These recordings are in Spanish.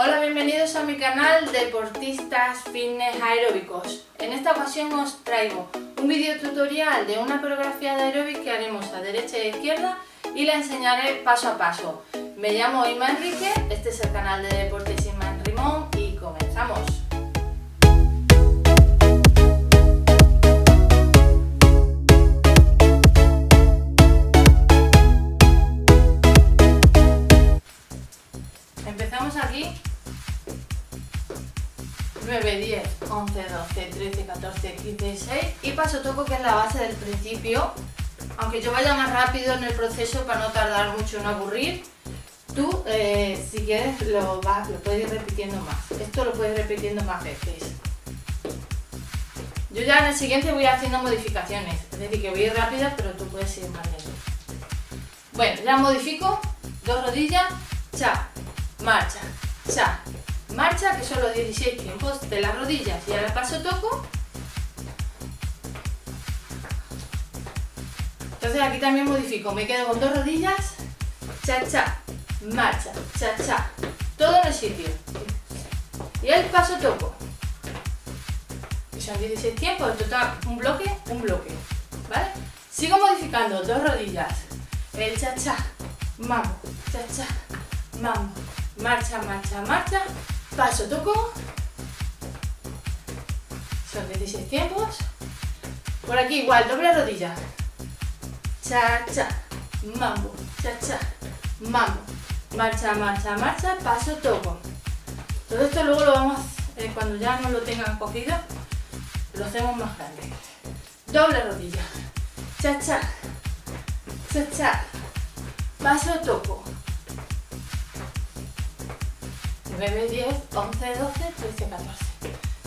Hola, bienvenidos a mi canal Deportistas Fitness Aeróbicos. En esta ocasión os traigo un video tutorial de una coreografía de aeróbic que haremos a derecha e izquierda y la enseñaré paso a paso. Me llamo Ima Enrique, este es el canal de Deportes 9, 10, 11, 12, 13, 14, 15, 16 y paso toco que es la base del principio. Aunque yo vaya más rápido en el proceso para no tardar mucho en aburrir tú eh, si quieres lo, vas, lo puedes ir repitiendo más. Esto lo puedes ir repitiendo más veces. Yo ya en el siguiente voy haciendo modificaciones. Es decir que voy a ir rápida pero tú puedes ir más lento. Bueno, ya modifico. Dos rodillas, cha, marcha, cha, marcha, que son los 16 tiempos de las rodillas. Y ahora paso toco. Entonces aquí también modifico, me quedo con dos rodillas, cha, cha, marcha, cha, cha, todo en el sitio. Y el paso toco. Y son 16 tiempos, total un bloque, un bloque. ¿Vale? Sigo modificando dos rodillas, el cha, cha, mambo, cha, cha, mambo, marcha, marcha, marcha, paso, toco, son 16 tiempos, por aquí igual, doble rodilla, cha, cha, mambo, cha, cha, mambo, marcha, marcha, marcha, paso, toco. Todo esto luego lo vamos, eh, cuando ya no lo tengan cogido, lo hacemos más grande. Doble rodilla, cha, cha, cha, cha, paso, toco. 9, 10, 11, 12, 13, 14.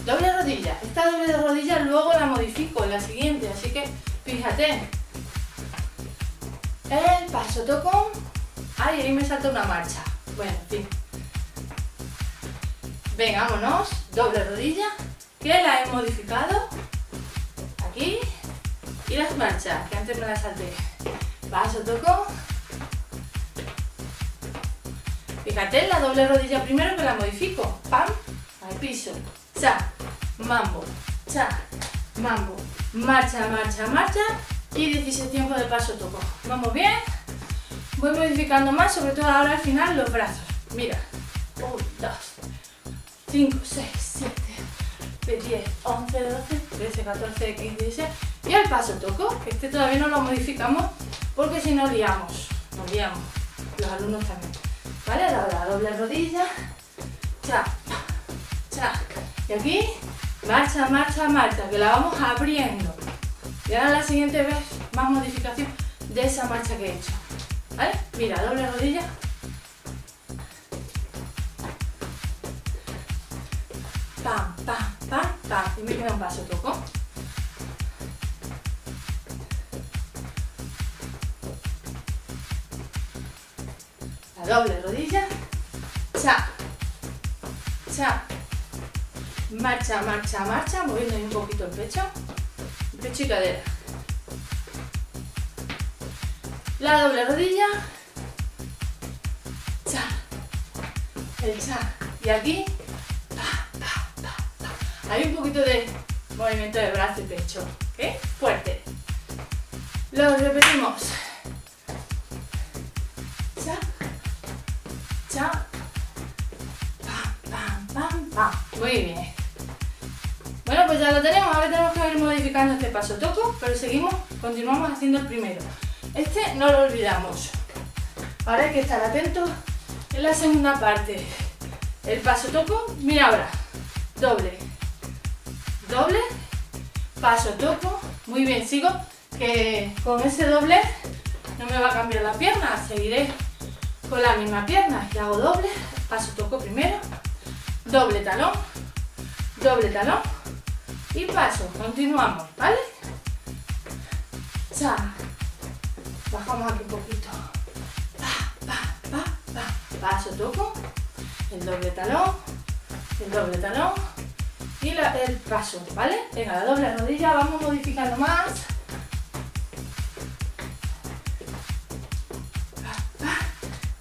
Doble rodilla. Esta doble rodilla luego la modifico la siguiente, así que fíjate. El paso toco. Ay, ahí me salta una marcha. Bueno, en fin. Doble rodilla. Que la he modificado. Aquí. Y las marchas, que antes me las salté. Paso toco. Fíjate, la doble rodilla primero que la modifico. Pam, al piso. Cha, mambo, cha, mambo. Marcha, marcha, marcha. Y 16 tiempos de paso toco. ¿Vamos bien? Voy modificando más, sobre todo ahora al final, los brazos. Mira. 1, 2, 5, 6, 7, 10, 11, 12, 13, 14, 15, 16. Y al paso toco. Este todavía no lo modificamos porque si no liamos. Nos liamos. Los alumnos también. ¿Vale? La, doble rodilla, cha, cha. Y aquí, marcha, marcha, marcha, que la vamos abriendo. Y ahora la siguiente vez, más modificación de esa marcha que he hecho. ¿Vale? Mira, doble rodilla. Pam, pam, pam, pam. Y me queda un paso, toco. Doble rodilla, cha, cha, marcha, marcha, marcha, moviendo un poquito el pecho, pecho y cadera. La doble rodilla, cha, el cha, y aquí, pa, pa, pa, hay un poquito de movimiento de brazo y pecho, ¿ok? Fuerte. Lo repetimos. Muy bien. Bueno, pues ya lo tenemos. Ahora tenemos que ir modificando este paso. Toco, pero seguimos, continuamos haciendo el primero. Este no lo olvidamos. Ahora hay que estar atentos en la segunda parte. El paso toco, mira ahora. Doble. Doble. Paso toco. Muy bien, sigo. Que con ese doble no me va a cambiar la pierna. Seguiré con la misma pierna y hago doble, paso toco primero, doble talón, doble talón y paso, continuamos, ¿vale? Cha, bajamos aquí un poquito, pa, pa, pa, pa, paso toco, el doble talón, el doble talón y el paso, ¿vale? Venga, la doble rodilla, vamos modificando más,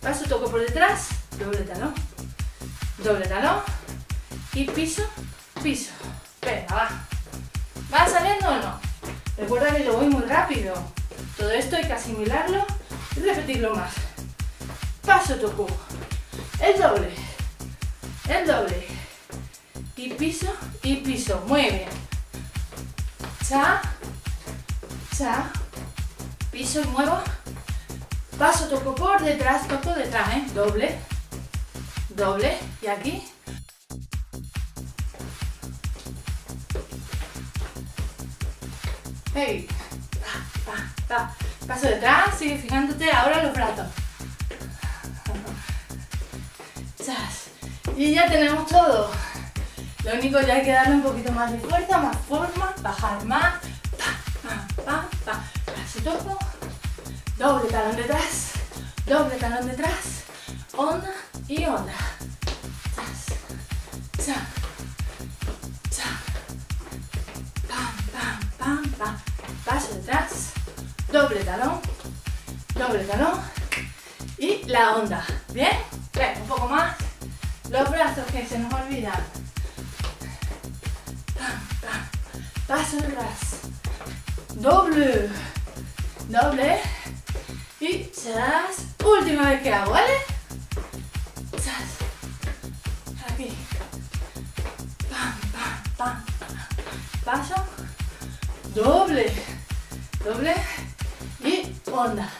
Paso, toco por detrás, doble talón. doble talón y piso, piso. Venga, va. ¿Va saliendo o no? Recuerda que yo voy muy rápido. Todo esto hay que asimilarlo y repetirlo más. Paso, toco. El doble. El doble. Y piso, y piso. Muy bien. Cha, cha. Piso y muevo. Paso, toco por detrás, toco detrás, ¿eh? Doble. Doble. Y aquí. Pa, pa, pa. Paso detrás, sigue fijándote ahora los brazos. Y ya tenemos todo. Lo único ya hay que darle un poquito más de fuerza, más forma, bajar más. Pa, pa, pa, pa. Paso toco. Doble talón detrás. Doble talón detrás. Onda y onda. Doble talón. Doble talón. Y la onda. ¿Bien? un poco más. Los brazos que se nos olvidan. Paso atrás. Doble. Doble. Y chas. Última vez que hago, ¿vale? Chas. Aquí. Pam, pam, pam. Paso. Doble. Doble. Onda.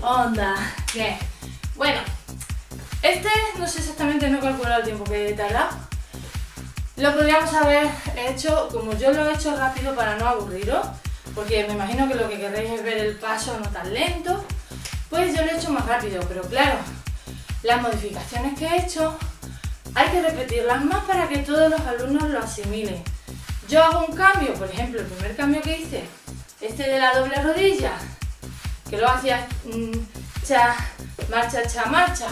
Onda. Bien. Bueno. Este no sé exactamente, no he calculado el tiempo que he tardado. Lo podríamos haber hecho como yo lo he hecho rápido para no aburriros, porque me imagino que lo que queréis es ver el paso no tan lento. Pues yo lo he hecho más rápido, pero claro, las modificaciones que he hecho hay que repetirlas más para que todos los alumnos lo asimilen. Yo hago un cambio, por ejemplo, el primer cambio que hice, este de la doble rodilla, que lo hacía mm, cha, marcha, cha, marcha,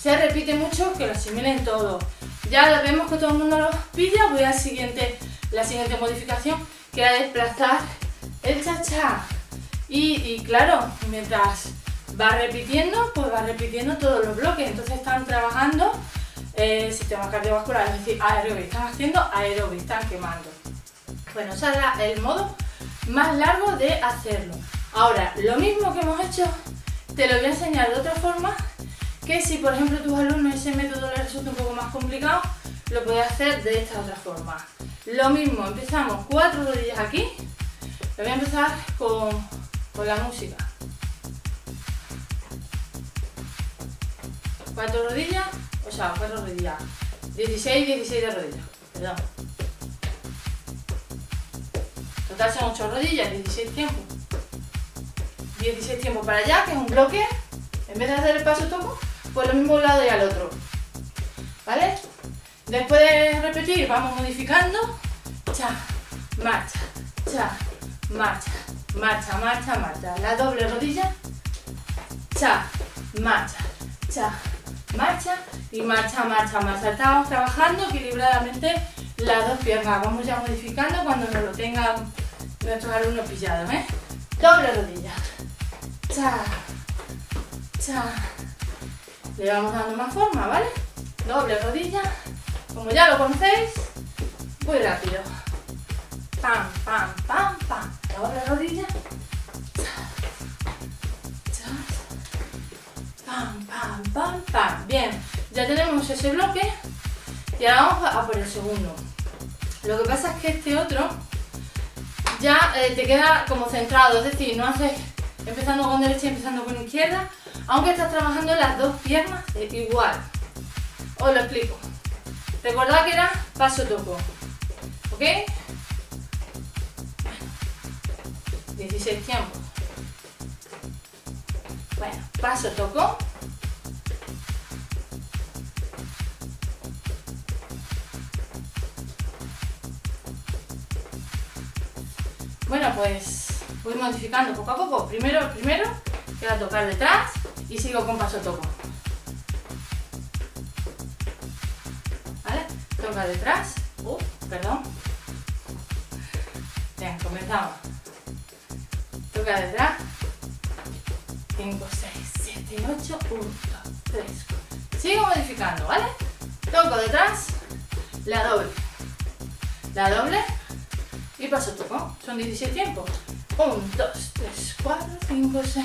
se repite mucho, que lo asimilen todo. Ya vemos que todo el mundo lo pilla, voy a siguiente, la siguiente modificación, que era desplazar el cha-cha. Y, claro, mientras va repitiendo, pues va repitiendo todos los bloques. Entonces están trabajando el sistema cardiovascular, es decir, aerobio. Están haciendo aerobio, están quemando. Bueno, ese es el modo más largo de hacerlo. Ahora, lo mismo que hemos hecho, te lo voy a enseñar de otra forma que si por ejemplo tus alumnos ese método les resulta un poco más complicado, lo puedes hacer de esta otra forma. Lo mismo, empezamos cuatro rodillas aquí. Lo voy a empezar con, con la música. Cuatro rodillas, o sea, cuatro rodillas. 16, 16 de rodillas, perdón. Total son 8 rodillas, 16 tiempos. 16 tiempos para allá, que es un bloque. En vez de hacer el paso toco, por el mismo lado y al otro. ¿Vale? Después de repetir, vamos modificando. Cha, marcha, cha, marcha, marcha, marcha, marcha. La doble rodilla. Cha, marcha, cha, marcha y marcha, marcha, marcha. Estamos trabajando equilibradamente las dos piernas. Vamos ya modificando cuando nos lo tengan nuestros alumnos pillados. ¿eh? Doble rodilla. Cha, cha, le vamos dando más forma, ¿vale? Doble rodilla, como ya lo conocéis, muy rápido. Pam, pam, pam, pam. Doble rodilla. Pam, pam, pam, pam. Bien, ya tenemos ese bloque y ahora vamos a por el segundo. Lo que pasa es que este otro ya eh, te queda como centrado, es decir, no haces empezando con derecha y empezando con izquierda, aunque estás trabajando las dos piernas igual. Os lo explico. Recordad que era paso toco. ¿Ok? 16 tiempos. Bueno, paso toco. Bueno, pues voy modificando poco a poco. Primero, primero, queda tocar detrás y sigo con paso toco. ¿Vale? Toca detrás. Uh, perdón. Bien, comenzamos. Toca detrás. 5, 6, 7, 8, 1, 2, 3, 4. Sigo modificando, ¿vale? toco detrás, la doble, la doble y paso toco. Son 16 tiempos. 1, 2, 3, 4, 5, 6,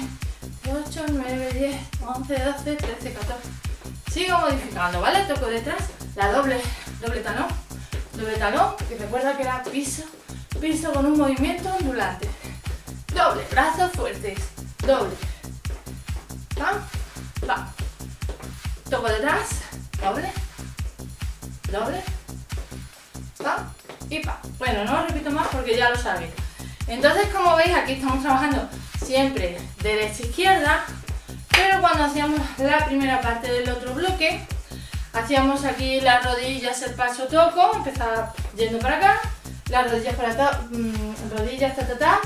8, 9, 10, 11, 12, 13, 14. Sigo modificando, ¿vale? Toco detrás, la doble, doble talón, doble talón, que recuerda que era piso, piso con un movimiento ondulante. Doble, brazos fuertes, doble. Pam, pam. Toco detrás, doble, doble, pam y pam. Bueno, no repito más porque ya lo sabéis. Entonces, como veis, aquí estamos trabajando siempre derecha-izquierda, pero cuando hacíamos la primera parte del otro bloque, hacíamos aquí las rodillas, el paso toco, empezaba yendo para acá, las rodillas para acá, mmm, rodillas, ta, ta, ta,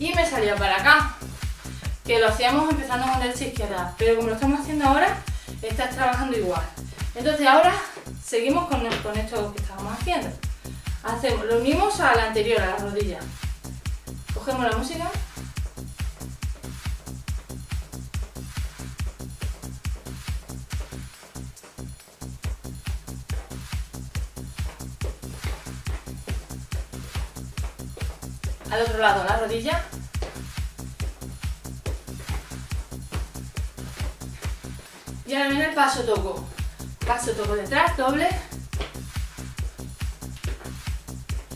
y me salía para acá. Que lo hacíamos empezando con derecha izquierda, pero como lo estamos haciendo ahora, estás trabajando igual. Entonces ahora seguimos con, con esto que estábamos haciendo. Hacemos, lo unimos a la anterior, a la rodilla. Cogemos la música. Al otro lado la rodilla. Y ahora viene el paso toco. Paso toco detrás, doble.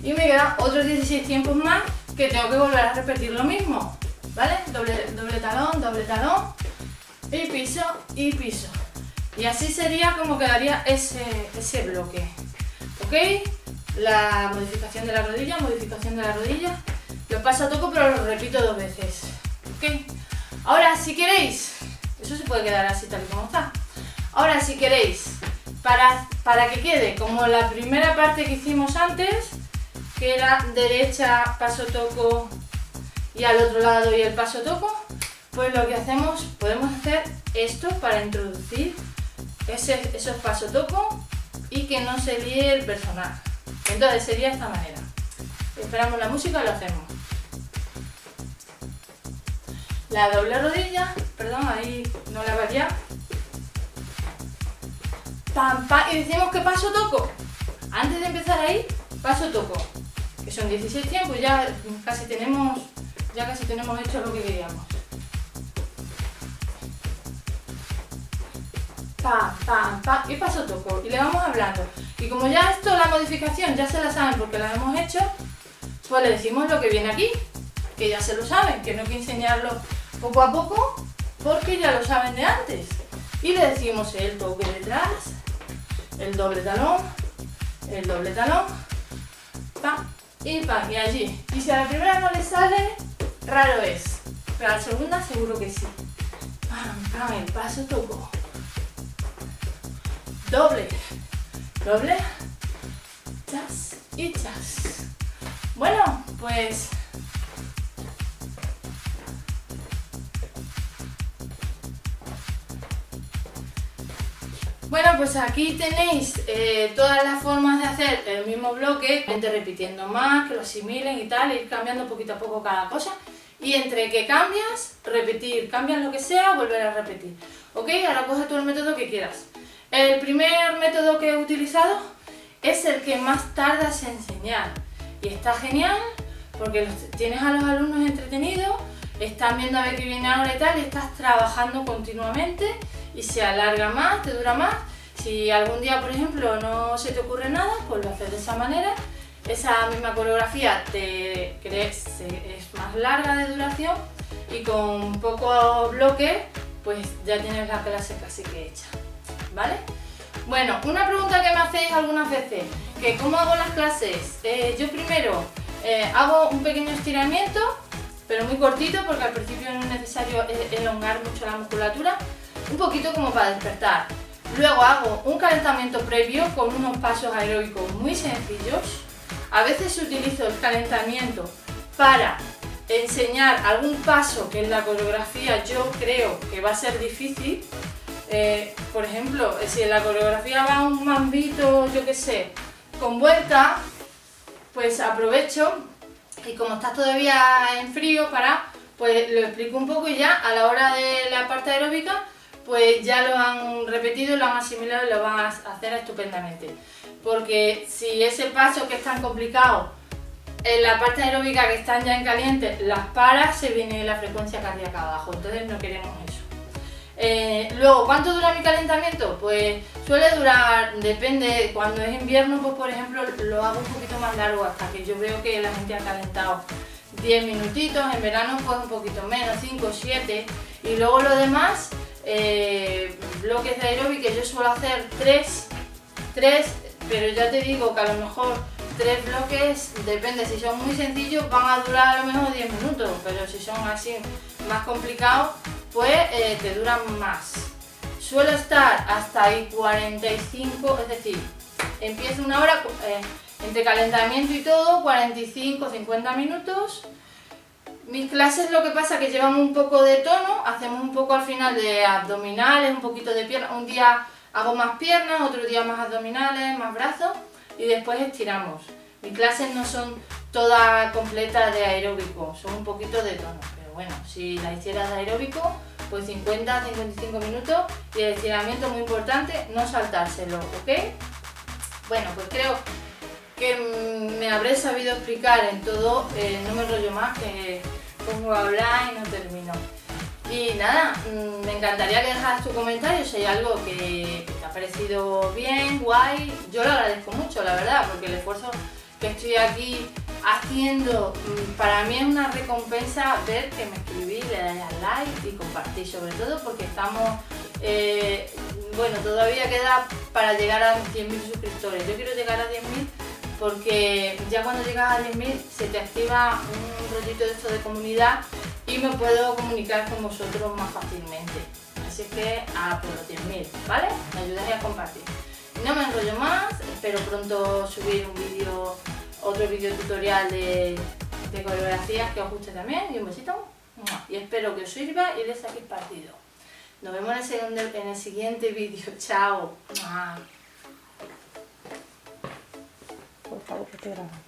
Y me quedan otros 16 tiempos más que tengo que volver a repetir lo mismo. ¿Vale? Doble, doble talón, doble talón. Y piso, y piso. Y así sería como quedaría ese, ese bloque. ¿Ok? La modificación de la rodilla, modificación de la rodilla. Lo paso a toco, pero lo repito dos veces. ¿Ok? Ahora, si queréis, eso se puede quedar así tal y como está. Ahora, si queréis, para, para que quede como la primera parte que hicimos antes, que era derecha, paso toco y al otro lado y el paso toco, pues lo que hacemos, podemos hacer esto para introducir ese, esos paso toco y que no se líe el personal. Entonces sería esta manera. Esperamos la música y lo hacemos. La doble rodilla, perdón, ahí no la varía. Pam, pam, y decimos que paso toco. Antes de empezar ahí, paso toco son 16 tiempos, ya casi tenemos, ya casi tenemos hecho lo que queríamos. Pa, pa, pa, y paso toco, y le vamos hablando. Y como ya esto, la modificación, ya se la saben porque la hemos hecho, pues le decimos lo que viene aquí, que ya se lo saben, que no hay que enseñarlo poco a poco, porque ya lo saben de antes. Y le decimos el toque detrás, el doble talón, el doble talón, pa, y pam, y allí. Y si a la primera no le sale, raro es. Pero a la segunda seguro que sí. Pam, pam, el paso toco. Doble, doble, chas y chas. Bueno, pues Bueno, pues aquí tenéis eh, todas las formas de hacer el mismo bloque, gente repitiendo más, que lo asimilen y tal, ir cambiando poquito a poco cada cosa. Y entre que cambias, repetir, cambias lo que sea, volver a repetir. ¿Ok? Ahora coge tú el método que quieras. El primer método que he utilizado es el que más tardas en enseñar. Y está genial porque tienes a los alumnos entretenidos, están viendo a ver qué viene ahora y tal, y estás trabajando continuamente y se alarga más, te dura más. Si algún día, por ejemplo, no se te ocurre nada, pues lo haces de esa manera. Esa misma coreografía te crees, es más larga de duración y con poco bloque, pues ya tienes la clase casi que hecha. ¿Vale? Bueno, una pregunta que me hacéis algunas veces, que cómo hago las clases. Eh, yo primero eh, hago un pequeño estiramiento, pero muy cortito porque al principio no es necesario eh, elongar mucho la musculatura un poquito como para despertar. Luego hago un calentamiento previo con unos pasos aeróbicos muy sencillos. A veces utilizo el calentamiento para enseñar algún paso que en la coreografía yo creo que va a ser difícil. Eh, por ejemplo, si en la coreografía va un mambito, yo qué sé, con vuelta, pues aprovecho y como está todavía en frío para, pues lo explico un poco y ya a la hora de la parte aeróbica pues ya lo han repetido, lo han asimilado y lo van a hacer estupendamente. Porque si ese paso que es tan complicado, en la parte aeróbica que están ya en caliente, las paras, se viene la frecuencia cardíaca abajo. Entonces no queremos eso. Eh, luego, ¿cuánto dura mi calentamiento? Pues suele durar, depende, cuando es invierno, pues por ejemplo lo hago un poquito más largo hasta que yo veo que la gente ha calentado 10 minutitos, en verano pues un poquito menos, 5 7 y luego lo demás, eh, bloques de aeróbic yo suelo hacer 3, 3, pero ya te digo que a lo mejor 3 bloques, depende, si son muy sencillos van a durar a lo mejor 10 minutos, pero si son así más complicados, pues eh, te duran más. Suelo estar hasta ahí 45, es decir, empiezo una hora, eh, entre calentamiento y todo, 45, 50 minutos. Mis clases lo que pasa es que llevan un poco de tono, hacemos un poco al final de abdominales, un poquito de piernas, un día hago más piernas, otro día más abdominales, más brazos y después estiramos. Mis clases no son todas completas de aeróbico, son un poquito de tono, pero bueno, si las hicieras de aeróbico, pues 50-55 minutos y el estiramiento muy importante, no saltárselo, ¿ok? Bueno, pues creo que me habré sabido explicar en todo, eh, no me rollo más, que pongo hablar y no termino. Y nada, mm, me encantaría que dejas tu comentario si hay algo que te ha parecido bien, guay. Yo lo agradezco mucho, la verdad, porque el esfuerzo que estoy aquí haciendo, mm, para mí es una recompensa ver que me escribí, le dais al like y compartí, sobre todo porque estamos, eh, bueno, todavía queda para llegar a 100.000 suscriptores. Yo quiero llegar a 10.000 porque ya cuando llegas a 10.000 se te activa un rollito de esto de comunidad y me puedo comunicar con vosotros más fácilmente. Así que a por los 10.000, ¿vale? Me ayudáis a compartir. No me enrollo más, espero pronto subir un vídeo, otro vídeo tutorial de, de coreografías que os guste también y un besito. Y espero que os sirva y le saquéis partido. Nos vemos en el, en el siguiente vídeo. Chao. Por favor, que esté grabando.